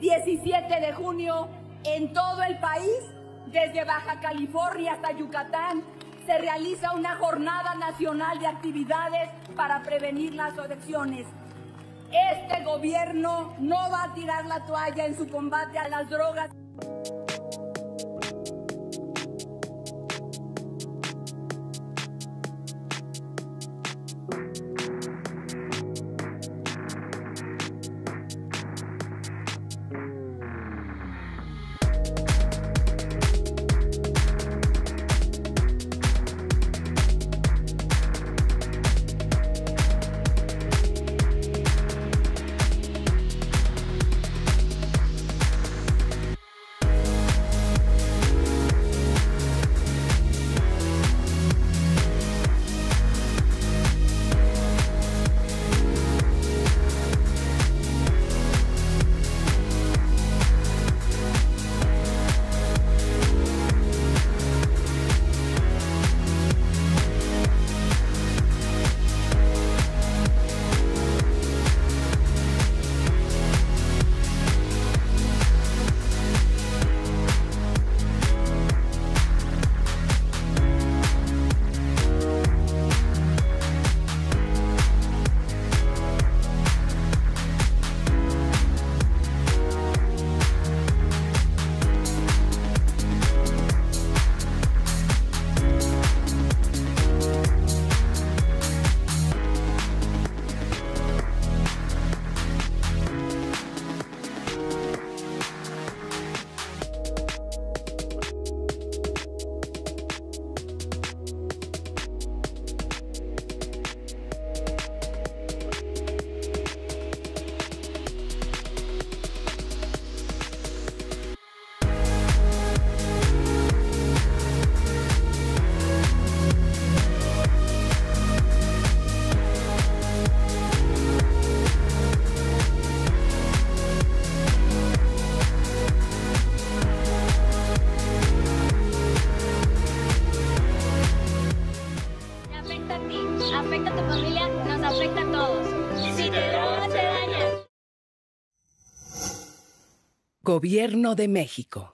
17 de junio, en todo el país, desde Baja California hasta Yucatán, se realiza una jornada nacional de actividades para prevenir las adicciones. Este gobierno no va a tirar la toalla en su combate a las drogas. Gobierno de México.